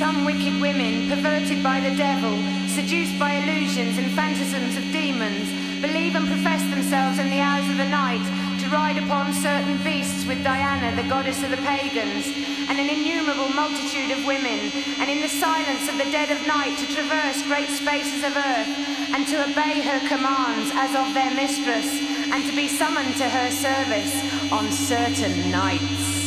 Some wicked women, perverted by the devil, seduced by illusions and phantasms of demons, believe and profess themselves in the hours of the night to ride upon certain beasts with Diana, the goddess of the pagans, and an innumerable multitude of women, and in the silence of the dead of night to traverse great spaces of earth, and to obey her commands as of their mistress, and to be summoned to her service on certain nights.